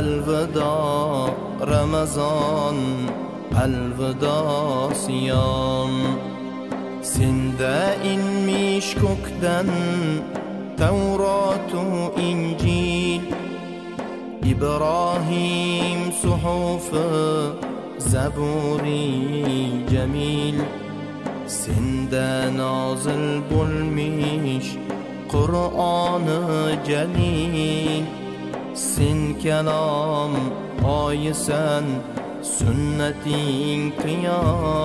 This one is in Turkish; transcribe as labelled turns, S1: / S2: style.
S1: Elveda Ramazan. Elveda Siyan. Sinde inmiş kokten Tevratu İncil. İbrahim suhufu Zaburi Cemil. Sinde nazil bulmuş Kur'an-ı Celil. sen kalom oyisan sunnating qiyom